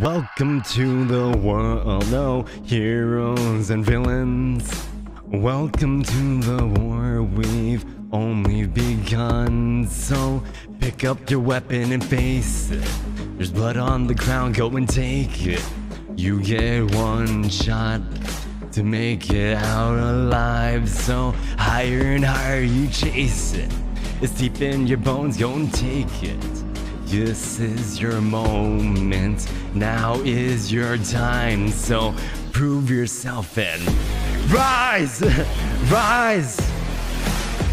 Welcome to the world, no heroes and villains. Welcome to the war we've only begun. So pick up your weapon and face it. There's blood on the ground, go and take it. You get one shot to make it out alive. So higher and higher you chase it. It's deep in your bones, don't take it. This is your moment. Now is your time. So prove yourself and rise, rise.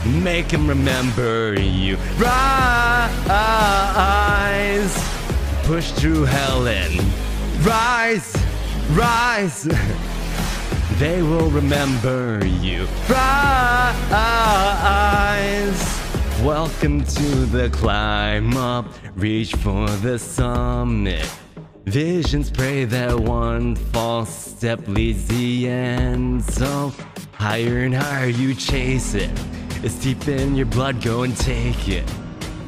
Make him remember you. Rise, push through hell and rise, rise. They will remember you. Rise. Welcome to the climb up, reach for the summit. Visions pray that one false step leads the end. So higher and higher you chase it. It's deep in your blood, go and take it.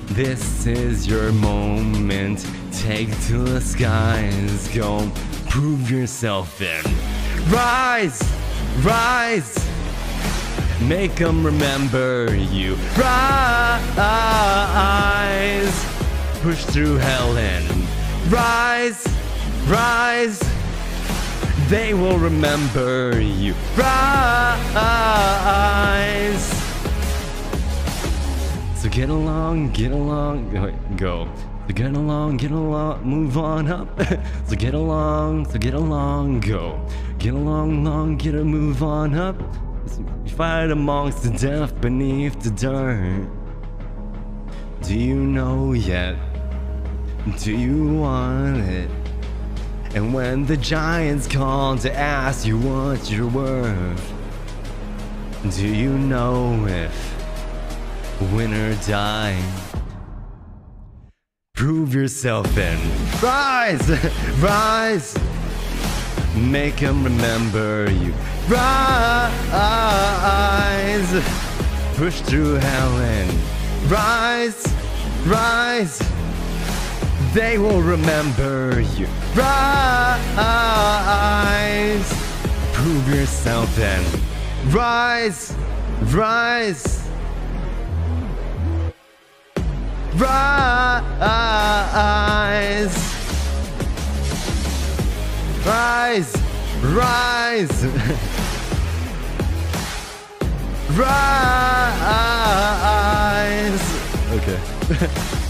This is your moment. Take to the skies, go prove yourself in. Rise, rise. Make them remember you. Rise, push through hell and rise, rise. They will remember you. Rise. So get along, get along, go. So get along, get along, move on up. so get along, so get along, go. Get along, long, get a move on up. You fight amongst the death beneath the dirt. Do you know yet? Do you want it? And when the giants call to ask you what you're worth, do you know if win or die? Prove yourself and rise, rise. Make them remember you. Rise, push through hell and rise, rise. They will remember you. Rise, prove yourself and rise, rise. Rise. Rise! Rise! Rise! Okay.